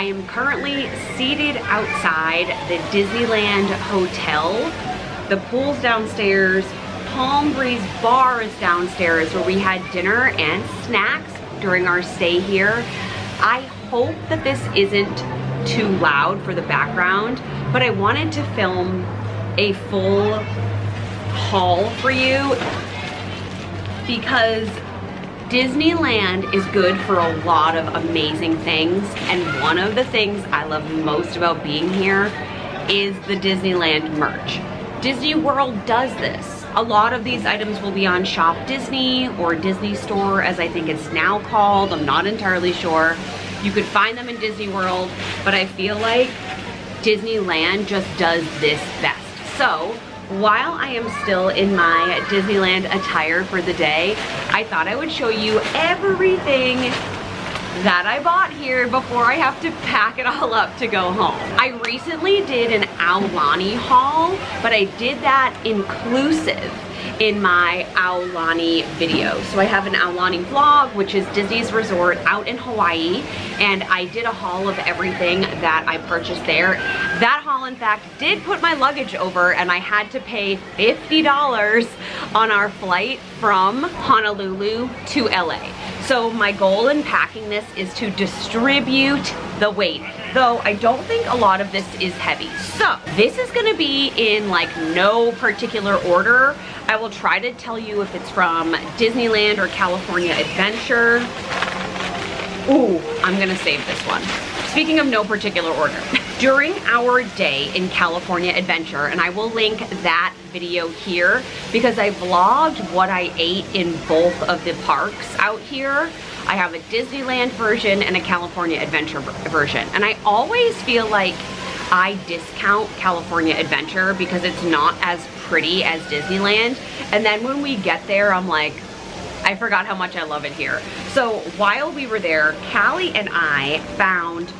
I am currently seated outside the Disneyland Hotel. The pool's downstairs. Palm Breeze Bar is downstairs where we had dinner and snacks during our stay here. I hope that this isn't too loud for the background, but I wanted to film a full haul for you because Disneyland is good for a lot of amazing things and one of the things I love most about being here is the Disneyland merch. Disney World does this. A lot of these items will be on Shop Disney or Disney Store as I think it's now called, I'm not entirely sure. You could find them in Disney World, but I feel like Disneyland just does this best. So while I am still in my Disneyland attire for the day, I thought I would show you everything that I bought here before I have to pack it all up to go home. I recently did an Aulani haul, but I did that inclusive in my Aulani video. So I have an Aulani vlog, which is Disney's resort out in Hawaii, and I did a haul of everything that I purchased there. That haul, in fact, did put my luggage over, and I had to pay $50 on our flight from Honolulu to LA. So my goal in packing this is to distribute the weight though I don't think a lot of this is heavy. So this is gonna be in like no particular order. I will try to tell you if it's from Disneyland or California Adventure. Ooh, I'm gonna save this one. Speaking of no particular order, during our day in California Adventure, and I will link that video here because I vlogged what I ate in both of the parks out here. I have a Disneyland version and a California Adventure version. And I always feel like I discount California Adventure because it's not as pretty as Disneyland. And then when we get there, I'm like, I forgot how much I love it here. So while we were there, Callie and I found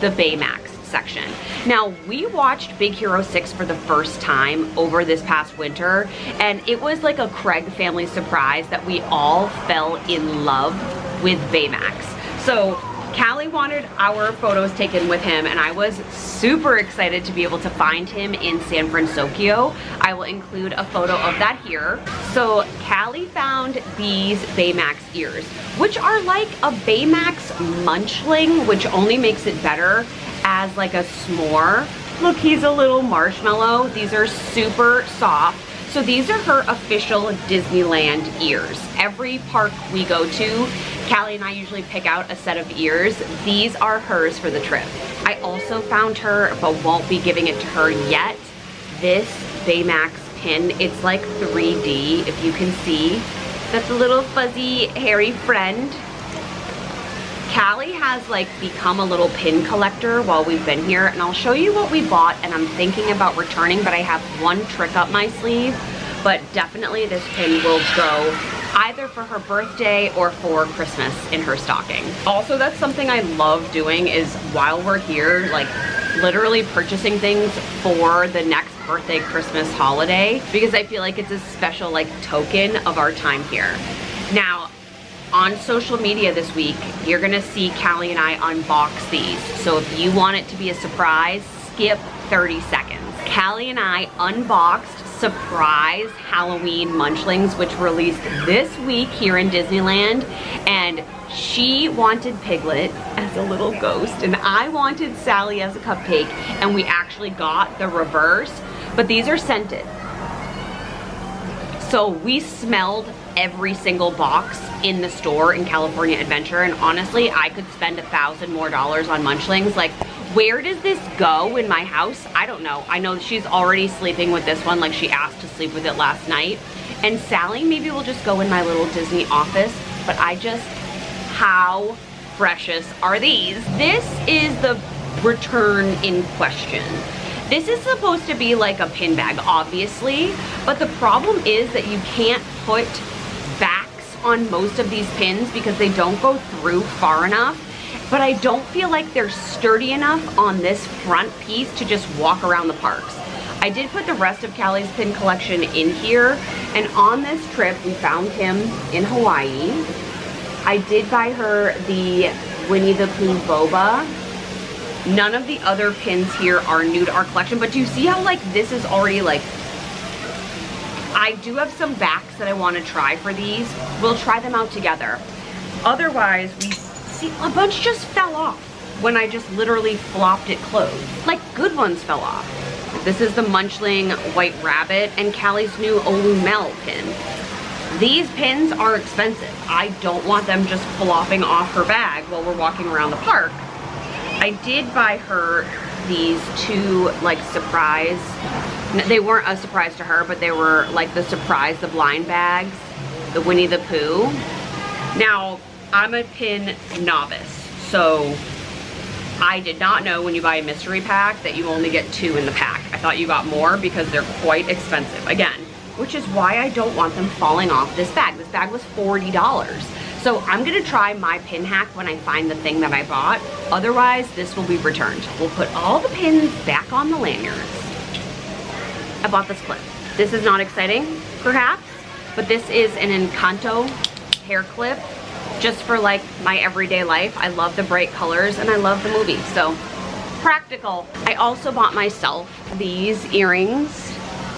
the Baymax section. Now, we watched Big Hero 6 for the first time over this past winter, and it was like a Craig family surprise that we all fell in love with Baymax. So Callie wanted our photos taken with him and I was super excited to be able to find him in San Francisco. I will include a photo of that here. So Callie found these Baymax ears, which are like a Baymax munchling, which only makes it better as like a s'more. Look, he's a little marshmallow. These are super soft. So these are her official Disneyland ears. Every park we go to, Callie and I usually pick out a set of ears. These are hers for the trip. I also found her, but won't be giving it to her yet, this Baymax pin. It's like 3D, if you can see. That's a little fuzzy, hairy friend. Callie has like become a little pin collector while we've been here and I'll show you what we bought and I'm thinking about returning but I have one trick up my sleeve but definitely this pin will go either for her birthday or for Christmas in her stocking. Also that's something I love doing is while we're here like literally purchasing things for the next birthday Christmas holiday because I feel like it's a special like token of our time here. Now on social media this week, you're gonna see Callie and I unbox these. So if you want it to be a surprise, skip 30 seconds. Callie and I unboxed surprise Halloween Munchlings, which released this week here in Disneyland. And she wanted Piglet as a little ghost, and I wanted Sally as a cupcake, and we actually got the reverse, but these are scented. So we smelled every single box in the store in California Adventure and honestly I could spend a thousand more dollars on munchlings like where does this go in my house? I don't know. I know she's already sleeping with this one like she asked to sleep with it last night. And Sally maybe will just go in my little Disney office but I just how precious are these? This is the return in question. This is supposed to be like a pin bag, obviously, but the problem is that you can't put backs on most of these pins because they don't go through far enough. But I don't feel like they're sturdy enough on this front piece to just walk around the parks. I did put the rest of Callie's pin collection in here, and on this trip, we found him in Hawaii. I did buy her the Winnie the Pooh boba None of the other pins here are new to our collection, but do you see how like this is already like, I do have some backs that I wanna try for these. We'll try them out together. Otherwise, we see a bunch just fell off when I just literally flopped it closed. Like good ones fell off. This is the Munchling White Rabbit and Callie's new Olu Mel pin. These pins are expensive. I don't want them just flopping off her bag while we're walking around the park. I did buy her these two like surprise, they weren't a surprise to her, but they were like the surprise, the blind bags, the Winnie the Pooh. Now, I'm a pin novice, so I did not know when you buy a mystery pack that you only get two in the pack. I thought you got more because they're quite expensive. Again, which is why I don't want them falling off this bag. This bag was $40. So I'm gonna try my pin hack when I find the thing that I bought. Otherwise, this will be returned. We'll put all the pins back on the lanyards. I bought this clip. This is not exciting, perhaps, but this is an Encanto hair clip just for like my everyday life. I love the bright colors and I love the movie, so practical. I also bought myself these earrings.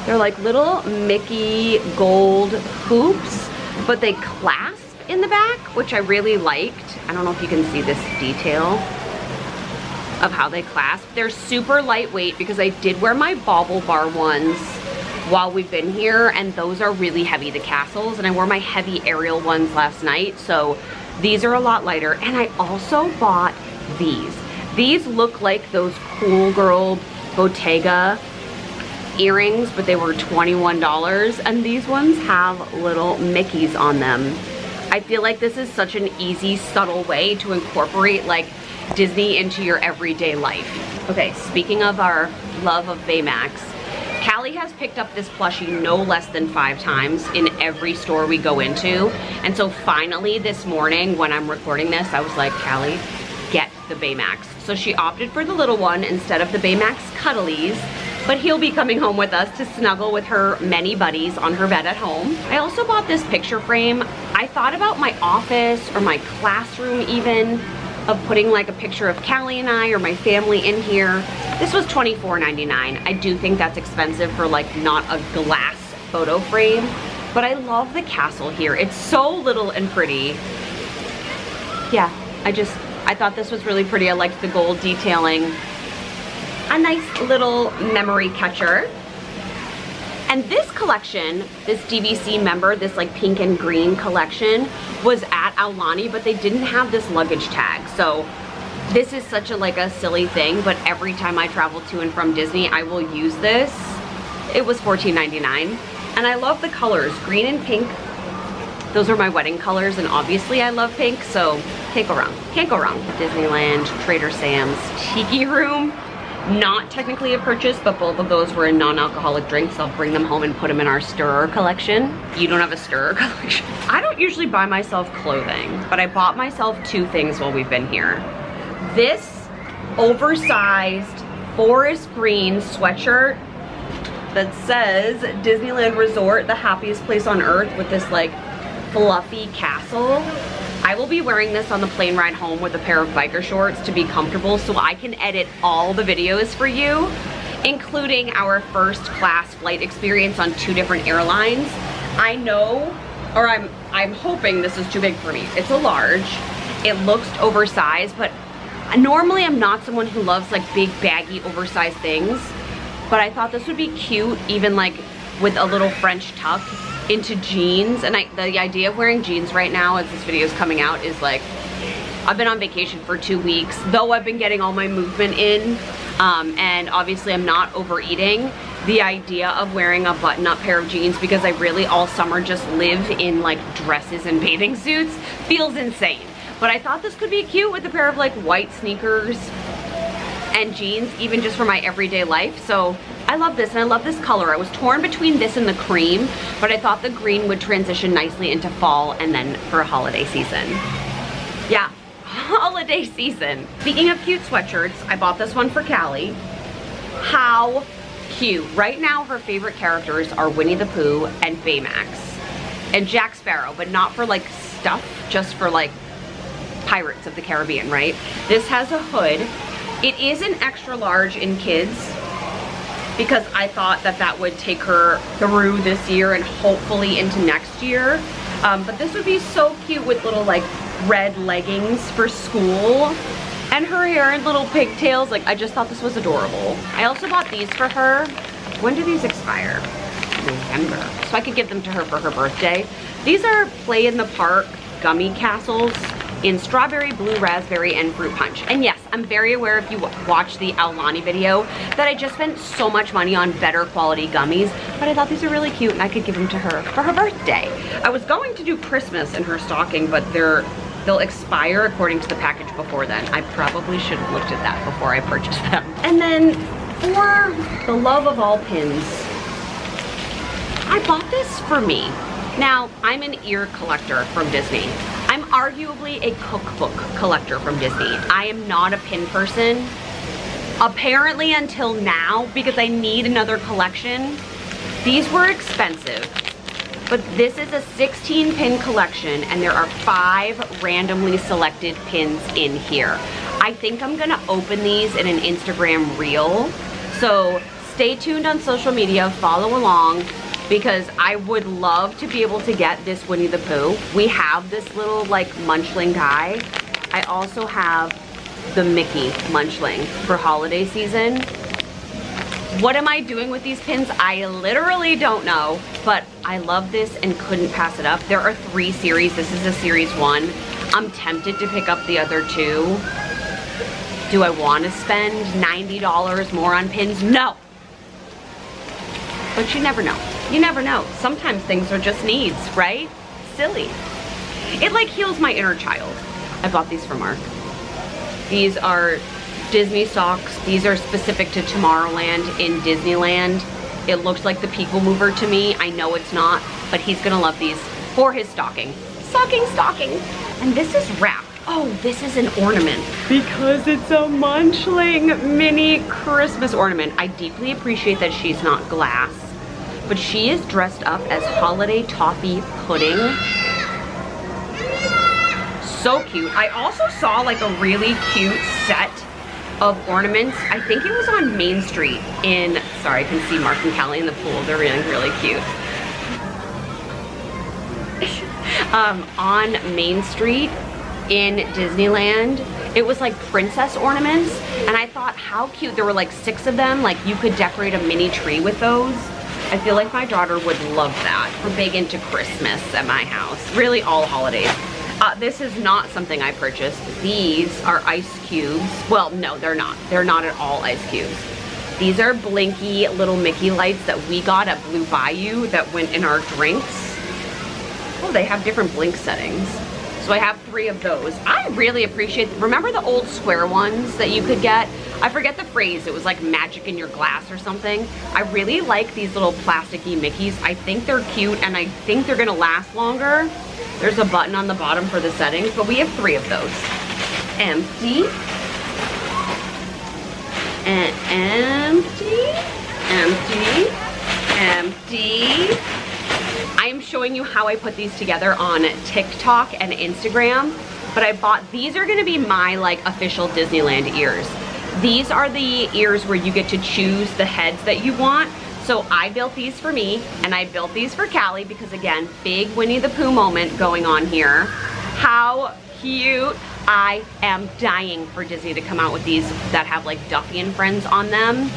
They're like little Mickey gold hoops, but they clasp in the back, which I really liked. I don't know if you can see this detail of how they clasp. They're super lightweight because I did wear my BaubleBar ones while we've been here and those are really heavy, the castles, and I wore my heavy Ariel ones last night, so these are a lot lighter. And I also bought these. These look like those Cool Girl Bottega earrings, but they were $21, and these ones have little Mickeys on them. I feel like this is such an easy, subtle way to incorporate like Disney into your everyday life. Okay, speaking of our love of Baymax, Callie has picked up this plushie no less than five times in every store we go into. And so finally this morning when I'm recording this, I was like, Callie, get the Baymax. So she opted for the little one instead of the Baymax Cuddlies, but he'll be coming home with us to snuggle with her many buddies on her bed at home. I also bought this picture frame. I thought about my office or my classroom even, of putting like a picture of Callie and I or my family in here. This was $24.99. I do think that's expensive for like not a glass photo frame, but I love the castle here. It's so little and pretty. Yeah, I just, I thought this was really pretty. I liked the gold detailing. A nice little memory catcher. And this collection, this DVC member, this like pink and green collection, was at Aulani, but they didn't have this luggage tag. So this is such a like a silly thing, but every time I travel to and from Disney, I will use this. It was $14.99. And I love the colors, green and pink. Those are my wedding colors, and obviously I love pink, so can't go wrong. Can't go wrong. Disneyland, Trader Sam's, Tiki Room not technically a purchase, but both of those were in non-alcoholic drinks. I'll bring them home and put them in our stirrer collection. You don't have a stirrer collection? I don't usually buy myself clothing, but I bought myself two things while we've been here. This oversized forest green sweatshirt that says Disneyland Resort, the happiest place on earth with this like fluffy castle. I will be wearing this on the plane ride home with a pair of biker shorts to be comfortable so I can edit all the videos for you, including our first class flight experience on two different airlines. I know, or I'm, I'm hoping this is too big for me. It's a large, it looks oversized, but normally I'm not someone who loves like big baggy oversized things, but I thought this would be cute even like with a little French tuck into jeans and I, the idea of wearing jeans right now as this video is coming out is like I've been on vacation for two weeks though I've been getting all my movement in um, and obviously I'm not overeating. The idea of wearing a button-up pair of jeans because I really all summer just live in like dresses and bathing suits feels insane. But I thought this could be cute with a pair of like white sneakers and jeans even just for my everyday life so I love this and I love this color. I was torn between this and the cream, but I thought the green would transition nicely into fall and then for a holiday season. Yeah, holiday season. Speaking of cute sweatshirts, I bought this one for Callie. How cute. Right now, her favorite characters are Winnie the Pooh and Baymax and Jack Sparrow, but not for like stuff, just for like Pirates of the Caribbean, right? This has a hood It is an extra large in kids because I thought that that would take her through this year and hopefully into next year. Um, but this would be so cute with little like red leggings for school and her hair in little pigtails. Like I just thought this was adorable. I also bought these for her. When do these expire? November. So I could give them to her for her birthday. These are play in the park gummy castles in strawberry, blue raspberry, and fruit punch. And yes, I'm very aware if you watch the Aulani video that I just spent so much money on better quality gummies, but I thought these are really cute and I could give them to her for her birthday. I was going to do Christmas in her stocking, but they're they'll expire according to the package before then. I probably should have looked at that before I purchased them. And then for the love of all pins, I bought this for me. Now, I'm an ear collector from Disney. Arguably a cookbook collector from Disney. I am not a pin person. Apparently until now, because I need another collection. These were expensive, but this is a 16 pin collection and there are five randomly selected pins in here. I think I'm gonna open these in an Instagram reel. So stay tuned on social media, follow along because I would love to be able to get this Winnie the Pooh. We have this little like munchling guy. I also have the Mickey munchling for holiday season. What am I doing with these pins? I literally don't know, but I love this and couldn't pass it up. There are three series. This is a series one. I'm tempted to pick up the other two. Do I want to spend $90 more on pins? No. But you never know. You never know. Sometimes things are just needs, right? Silly. It like heals my inner child. I bought these for Mark. These are Disney socks. These are specific to Tomorrowland in Disneyland. It looks like the people mover to me. I know it's not, but he's gonna love these for his stocking. Stocking, stocking. And this is wrapped. Oh, this is an ornament because it's a munchling mini Christmas ornament. I deeply appreciate that she's not glass but she is dressed up as holiday toffee pudding. So cute. I also saw like a really cute set of ornaments. I think it was on Main Street in, sorry, I can see Mark and Callie in the pool. They're really, really cute. um, on Main Street in Disneyland. It was like princess ornaments. And I thought how cute. There were like six of them. Like you could decorate a mini tree with those. I feel like my daughter would love that. We're big into Christmas at my house. Really all holidays. Uh, this is not something I purchased. These are ice cubes. Well, no, they're not. They're not at all ice cubes. These are blinky little Mickey lights that we got at Blue Bayou that went in our drinks. Oh, they have different blink settings. So I have three of those. I really appreciate, remember the old square ones that you could get? I forget the phrase, it was like magic in your glass or something. I really like these little plasticky Mickeys. I think they're cute and I think they're gonna last longer. There's a button on the bottom for the settings, but we have three of those. Empty. And empty. Empty. Empty. I am showing you how I put these together on TikTok and Instagram, but I bought, these are gonna be my like official Disneyland ears. These are the ears where you get to choose the heads that you want. So I built these for me and I built these for Callie because again, big Winnie the Pooh moment going on here. How cute. I am dying for Disney to come out with these that have like Duffy and Friends on them.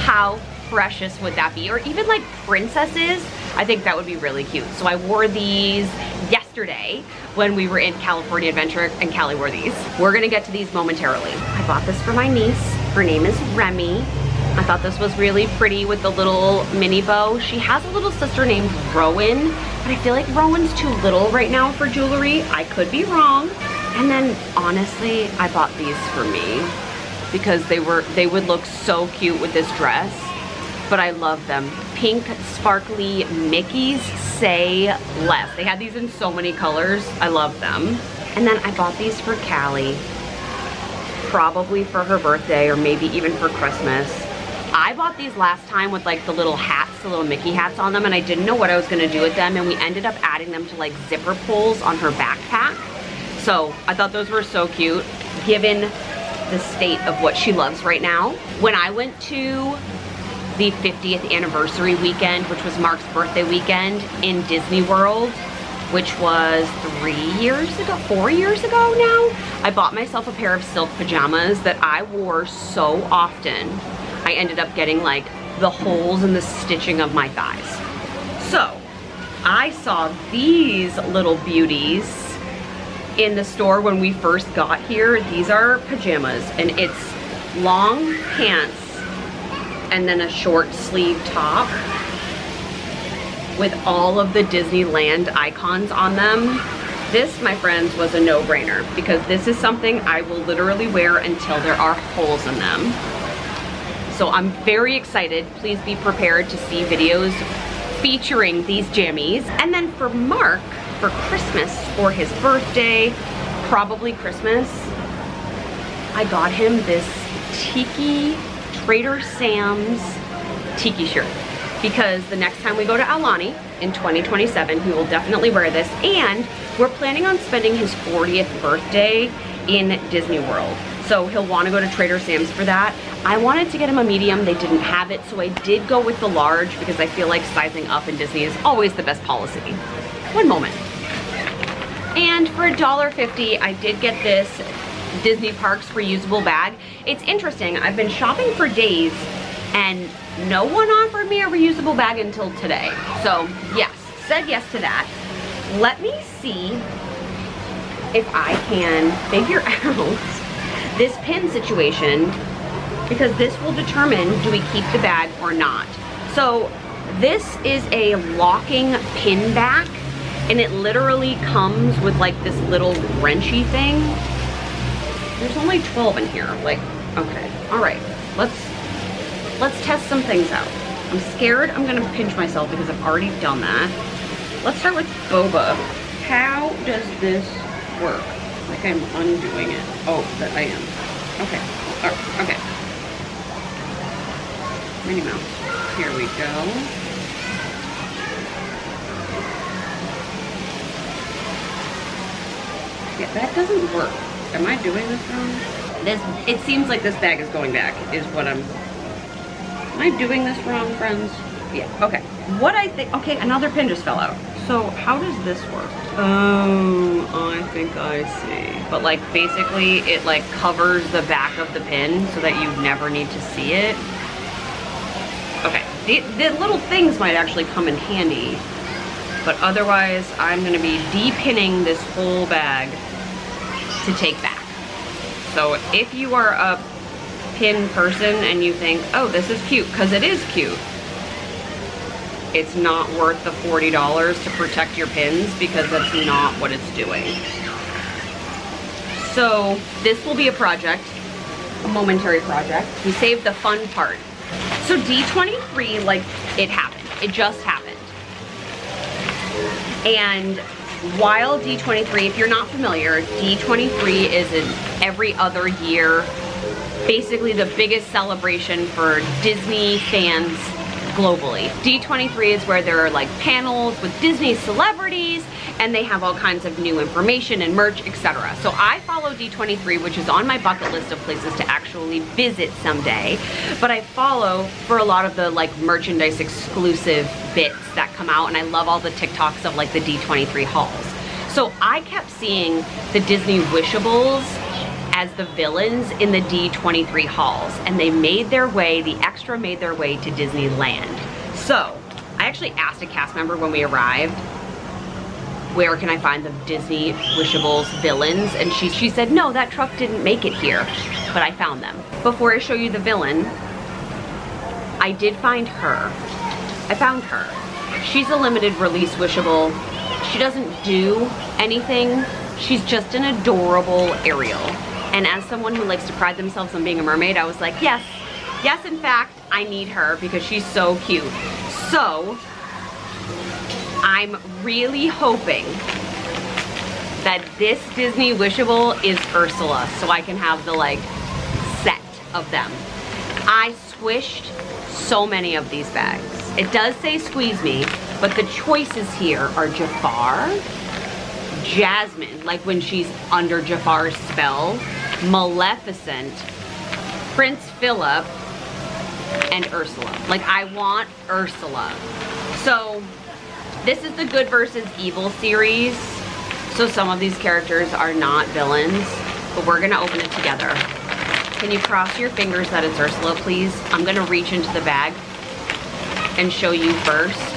How precious would that be? Or even like princesses, I think that would be really cute. So I wore these yesterday when we were in California Adventure and Callie wore these. We're gonna get to these momentarily. I bought this for my niece. Her name is Remy. I thought this was really pretty with the little mini bow. She has a little sister named Rowan, but I feel like Rowan's too little right now for jewelry. I could be wrong. And then honestly, I bought these for me because they were they would look so cute with this dress but I love them. Pink sparkly Mickeys say less. They had these in so many colors. I love them. And then I bought these for Callie, probably for her birthday or maybe even for Christmas. I bought these last time with like the little hats, the little Mickey hats on them and I didn't know what I was gonna do with them and we ended up adding them to like zipper pulls on her backpack. So I thought those were so cute. Given the state of what she loves right now. When I went to the 50th anniversary weekend, which was Mark's birthday weekend in Disney World, which was three years ago, four years ago now. I bought myself a pair of silk pajamas that I wore so often. I ended up getting like the holes in the stitching of my thighs. So, I saw these little beauties in the store when we first got here. These are pajamas and it's long pants and then a short sleeve top with all of the Disneyland icons on them. This, my friends, was a no-brainer because this is something I will literally wear until there are holes in them. So I'm very excited. Please be prepared to see videos featuring these jammies. And then for Mark, for Christmas or his birthday, probably Christmas, I got him this Tiki Trader Sam's Tiki shirt because the next time we go to Aulani in 2027, he will definitely wear this. And we're planning on spending his 40th birthday in Disney World. So he'll want to go to Trader Sam's for that. I wanted to get him a medium, they didn't have it, so I did go with the large because I feel like sizing up in Disney is always the best policy. One moment. And for $1.50, I did get this Disney Parks reusable bag. It's interesting, I've been shopping for days and no one offered me a reusable bag until today. So yes, said yes to that. Let me see if I can figure out this pin situation because this will determine do we keep the bag or not. So this is a locking pin back and it literally comes with like this little wrenchy thing. There's only 12 in here, like, okay, all right, let's Let's test some things out. I'm scared I'm gonna pinch myself because I've already done that. Let's start with boba. How does this work? Like I'm undoing it. Oh, that I am. Okay, oh, okay. Minnie Mouse. Here we go. Yeah, that doesn't work. Am I doing this wrong? This, it seems like this bag is going back, is what I'm Am I doing this wrong, friends? Yeah, okay. What I think, okay, another pin just fell out. So how does this work? Oh, I think I see. But like basically it like covers the back of the pin so that you never need to see it. Okay, the, the little things might actually come in handy, but otherwise I'm gonna be depinning this whole bag to take back. So if you are a pin person and you think, oh, this is cute, because it is cute, it's not worth the $40 to protect your pins because that's not what it's doing. So this will be a project, a momentary project. We saved the fun part. So D23, like it happened, it just happened. And while D23, if you're not familiar, D23 is an every other year basically the biggest celebration for Disney fans globally. D23 is where there are like panels with Disney celebrities and they have all kinds of new information and merch, etc. So I follow D23, which is on my bucket list of places to actually visit someday. But I follow for a lot of the like merchandise exclusive bits that come out and I love all the TikToks of like the D23 hauls. So I kept seeing the Disney Wishables as the villains in the D23 halls and they made their way, the extra made their way to Disneyland. So I actually asked a cast member when we arrived, where can I find the Disney Wishables villains? And she, she said, no, that truck didn't make it here, but I found them. Before I show you the villain, I did find her. I found her. She's a limited release Wishable. She doesn't do anything. She's just an adorable Ariel. And as someone who likes to pride themselves on being a mermaid, I was like, yes, yes, in fact, I need her because she's so cute. So, I'm really hoping that this Disney Wishable is Ursula so I can have the like set of them. I squished so many of these bags. It does say squeeze me, but the choices here are Jafar, Jasmine, like when she's under Jafar's spell, Maleficent, Prince Philip, and Ursula. Like I want Ursula. So this is the good versus evil series. So some of these characters are not villains, but we're gonna open it together. Can you cross your fingers that it's Ursula, please? I'm gonna reach into the bag and show you first.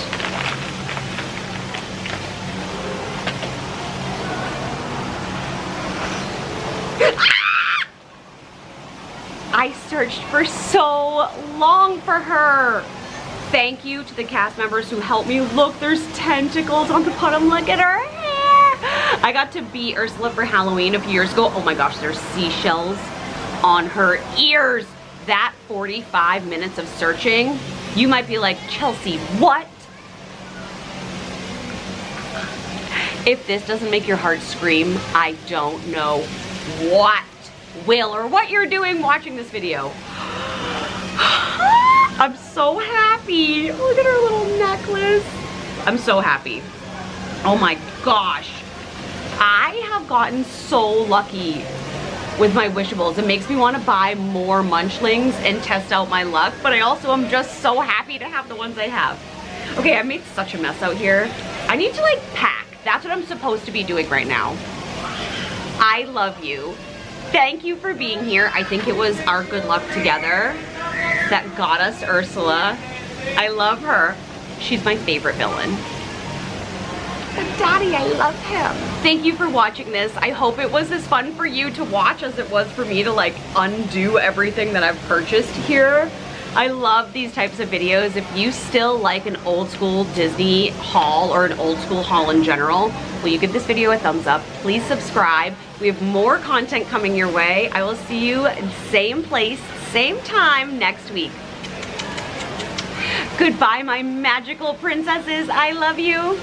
Searched for so long for her. Thank you to the cast members who helped me. Look, there's tentacles on the bottom. Look at her hair. I got to be Ursula for Halloween a few years ago. Oh my gosh, there's seashells on her ears. That 45 minutes of searching, you might be like, Chelsea, what? If this doesn't make your heart scream, I don't know what will or what you're doing watching this video. I'm so happy. Look at her little necklace. I'm so happy. Oh my gosh. I have gotten so lucky with my wishables. It makes me want to buy more munchlings and test out my luck, but I also am just so happy to have the ones I have. Okay, I made such a mess out here. I need to like pack. That's what I'm supposed to be doing right now. I love you. Thank you for being here. I think it was our good luck together that got us Ursula. I love her. She's my favorite villain. But daddy, I love him. Thank you for watching this. I hope it was as fun for you to watch as it was for me to like undo everything that I've purchased here. I love these types of videos. If you still like an old school Disney haul or an old school haul in general, will you give this video a thumbs up? Please subscribe. We have more content coming your way. I will see you same place, same time next week. Goodbye, my magical princesses. I love you.